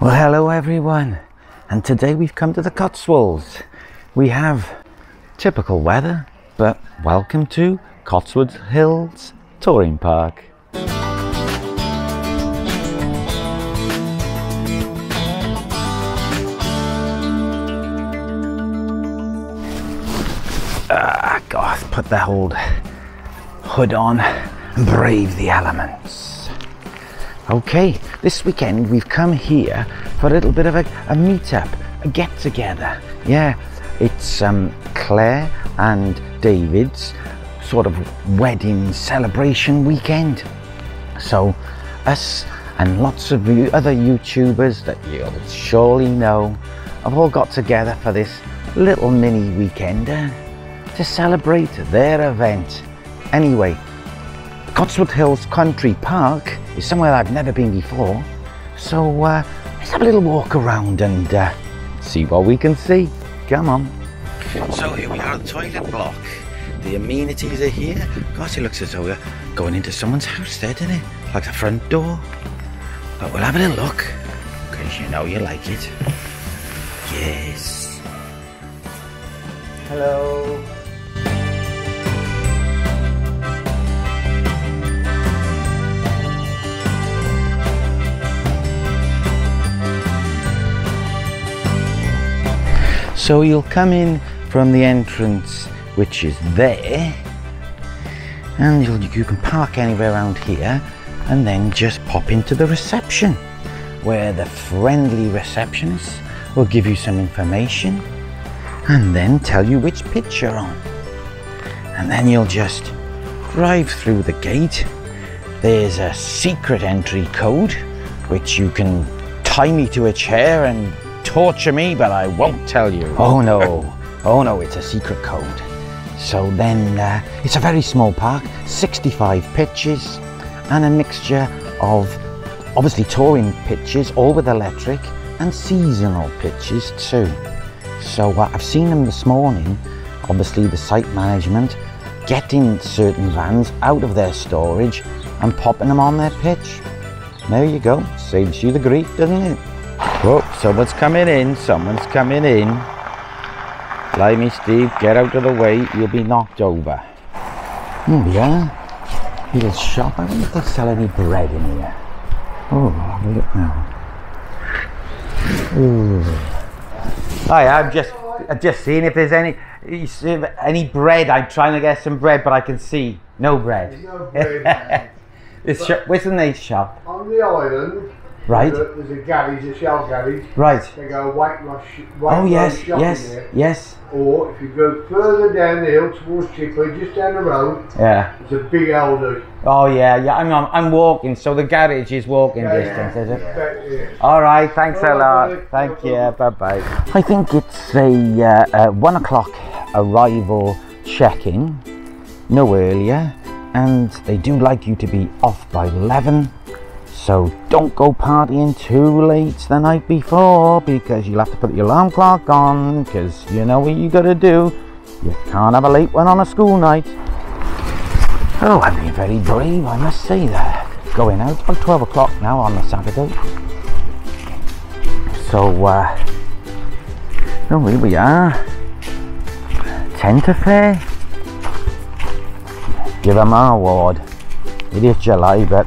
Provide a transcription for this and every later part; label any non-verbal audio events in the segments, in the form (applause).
Well, hello everyone, and today we've come to the Cotswolds. We have typical weather, but welcome to Cotswold Hills Touring Park. Ah, God, put the old hood on and brave the elements. Okay, this weekend we've come here for a little bit of a, a meet-up, a get-together. Yeah, it's um, Claire and David's sort of wedding celebration weekend. So us and lots of you- other YouTubers that you'll surely know have all got together for this little mini weekender to celebrate their event. Anyway, Cotswold Hills Country Park is somewhere I've never been before. So uh, let's have a little walk around and uh, see what we can see. Come on. So here we are at the toilet block. The amenities are here. Gosh, it looks as though we're going into someone's house there, doesn't it? Like the front door. But we'll have a little look. Because you know you like it. Yes. Hello. So you'll come in from the entrance, which is there, and you can park anywhere around here, and then just pop into the reception, where the friendly receptionist will give you some information, and then tell you which pitch you're on. And then you'll just drive through the gate. There's a secret entry code, which you can tie me to a chair and torture me, but I won't tell you. (laughs) Oh no, oh no, it's a secret code. So then, uh, it's a very small park, 65 pitches, and a mixture of obviously touring pitches, all with electric, and seasonal pitches too. So uh, I've seen them this morning, obviously the site management, getting certain vans out of their storage and popping them on their pitch. There you go, saves you the grief, doesn't it? Oh, someone's coming in, someone's coming in. Blimey, Steve, get out of the way, you'll be knocked over. Here we are. Little shop. I wonder if they sell any bread in here. Oh, have a look now. Ooh. Hi, I'm just I'm just seeing if there's any you see any bread. I'm trying to get some bread, but I can see no bread. No bread. (laughs) This shop, where's the nice shop? On the island, Right, there's a, there's a garage, a shell garage. right. They go white rush, white Oh yes, yes, there. yes. Or if you go further down the hill towards Chickley, just down the road, Yeah. it's a big elder. Oh yeah, yeah. I'm I'm, I'm walking, so the garage is walking distance, is it? There. All right, thanks a lot. buddy. Thank you. Bye bye. I think it's a uh, uh, one o'clock arrival check-in, no earlier, and they do like you to be off by eleven. So don't go partying too late the night before because you'll have to put your alarm clock on because you know what you got to do. You can't have a late one on a school night. Oh, I'm being very brave, I must say that. Going out by 12 o'clock now on a Saturday. So, uh, oh, here we are. Tenter Fair. Give them an award. It is July, but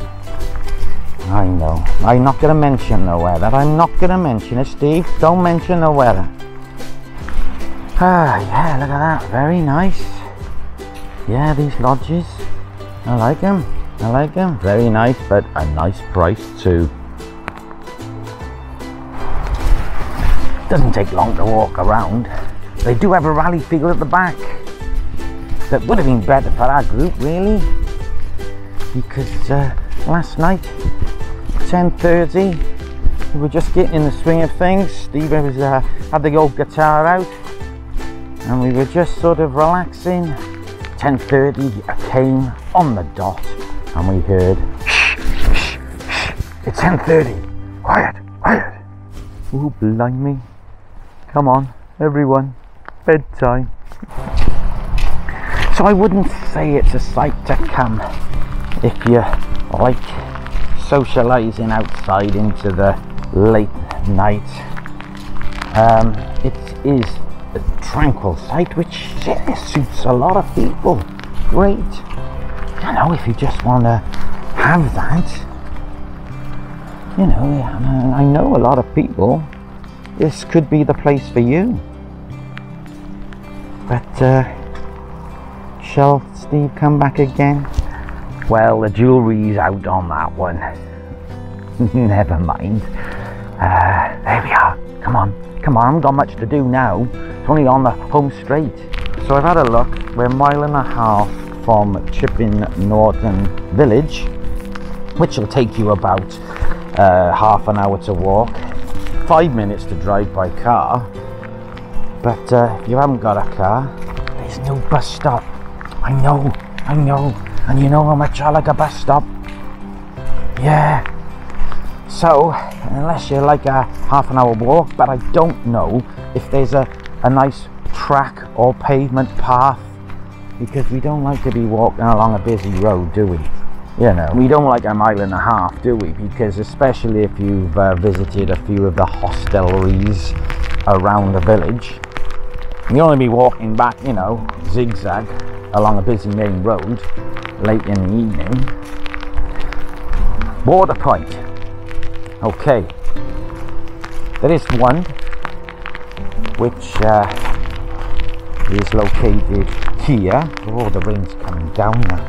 I know. I'm not going to mention the weather. I'm not going to mention it, Steve. Don't mention the weather. Ah, yeah, look at that. Very nice. Yeah, these lodges. I like them. I like them. Very nice, but a nice price too. Doesn't take long to walk around. They do have a rally field at the back. That would have been better for our group, really. Because uh, last night, 10.30, we were just getting in the swing of things. Steve was, uh, had the old guitar out. And we were just sort of relaxing. 10.30 I came on the dot. And we heard it's 10.30 quiet quiet. Oh blimey. Come on everyone. Bedtime. So I wouldn't say it's a sight to come if you like socializing outside into the late night. Um, it is a tranquil site which yeah, suits a lot of people. Great. You know, if you just want to have that, you know, I know a lot of people, this could be the place for you. But, uh, shall Steve come back again? Well, the jewellery's out on that one. (laughs) Never mind. Uh, there we are. Come on, come on. I haven't got much to do now. It's only on the home straight. So I've had a look. We're a mile and a half from Chipping Norton Village, which will take you about uh, half an hour to walk, five minutes to drive by car. But uh, if you haven't got a car, there's no bus stop. I know, I know. And you know how much I like a bus stop? Yeah. So, unless you're like a half an hour walk, but I don't know if there's a, a nice track or pavement path because we don't like to be walking along a busy road, do we? You know, we don't like a mile and a half, do we? Because especially if you've uh, visited a few of the hostelries around the village, you'll only be walking back, you know, zigzag along a busy main road late in the evening. Water point. Okay. There is one which uh, is located here. Oh, the rain's coming down now.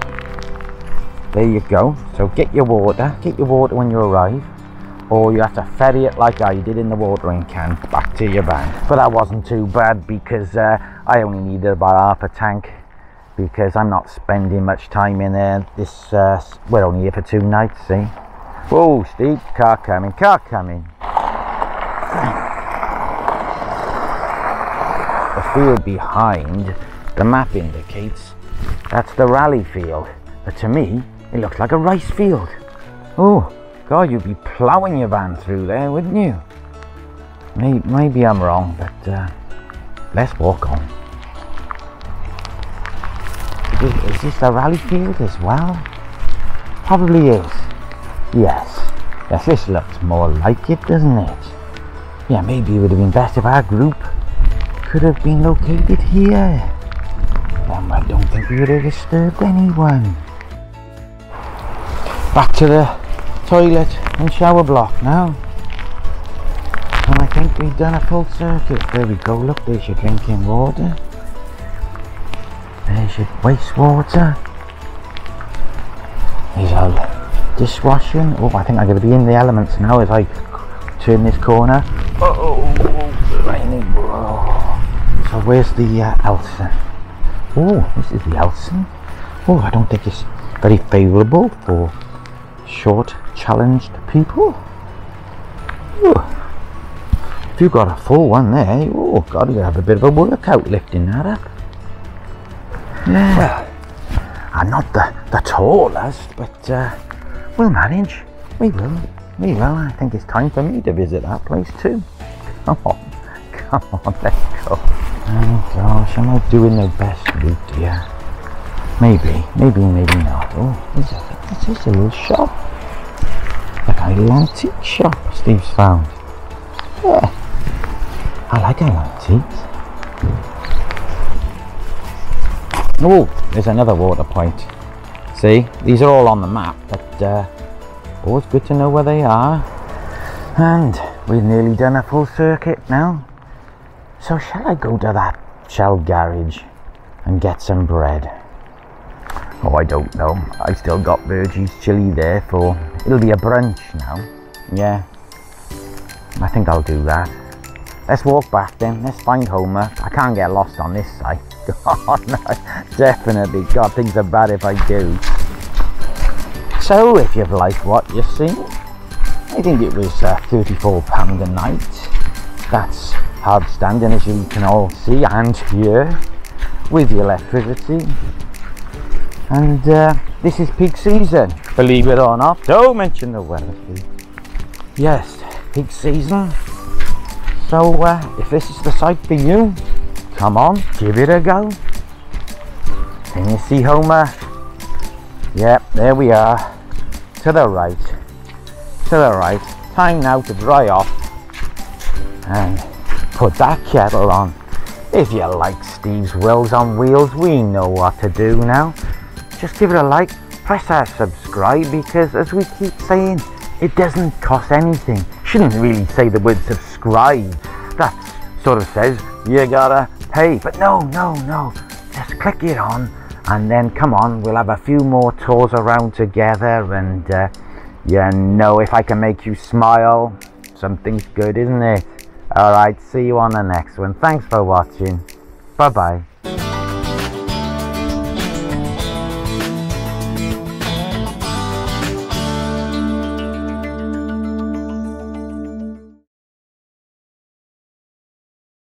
There you go. So get your water. Get your water when you arrive. Or you have to ferry it like I did in the watering can back to your van. But that wasn't too bad because uh, I only needed about half a tank because I'm not spending much time in there. This uh, we're only here for two nights, see. Whoa, Steve, car coming, car coming. The field behind the map indicates that's the rally field, but to me it looks like a rice field. Oh, God, you'd be ploughing your van through there, wouldn't you? Maybe, maybe I'm wrong, but uh, let's walk on. Is this the rally field as well? Probably is. Yes. Yes, this looks more like it, doesn't it? Yeah, maybe it would have been best if our group could have been located here. Then I don't think we would have disturbed anyone. Back to the toilet and shower block now. And I think we've done a full circuit. There we go, look, there's your drinking water. There's your wastewater. There's our dishwashing. Oh, I think I'm going to be in the elements now as I turn this corner. Oh, raining. Oh. So where's the uh, Elsan? Oh, this is the Elsan. Oh, I don't think it's very favourable for short, challenged people. Ooh. If you've got a full one there, oh God, you have a bit of a workout lifting that up. Yeah. Well, I'm not the, the tallest, but uh, we'll manage. We will. We will. I think it's time for me to visit that place too. (laughs) Come on. Come on, let's go. Oh gosh, am I doing the best route here? Maybe, maybe, maybe not. Oh, is that, this is a little shop. Like a little antique shop Steve's found. Yeah. I like antiques. Oh, there's another water point. See, these are all on the map, but uh, always good to know where they are. And we've nearly done a full circuit now. So shall I go to that Shell garage and get some bread? Oh, I don't know. I still got Virgie's chili there for, it'll be a brunch now. Yeah, I think I'll do that. Let's walk back then. Let's find Homer. I can't get lost on this side. God, (laughs) no, definitely. God, things are bad if I do. So, if you've liked what you've seen, I think it was uh, £34 a night. That's hard standing as you can all see and hear with the electricity. And uh, this is peak season, believe it or not. Don't mention the weather, please. Yes, peak season. So uh, if this is the site for you, come on, give it a go. Can you see Homer? Yep, there we are. To the right. To the right. time now to dry off and put that kettle on. If you like Steve's Wills on Wheels, we know what to do now. Just give it a like, press that subscribe because as we keep saying, it doesn't cost anything. Shouldn't really say the word subscribe. That sort of says you gotta pay. But no, no, no. Just click it on and then come on, we'll have a few more tours around together and uh, you know if I can make you smile, something's good, isn't it? Alright, see you on the next one. Thanks for watching. Bye bye.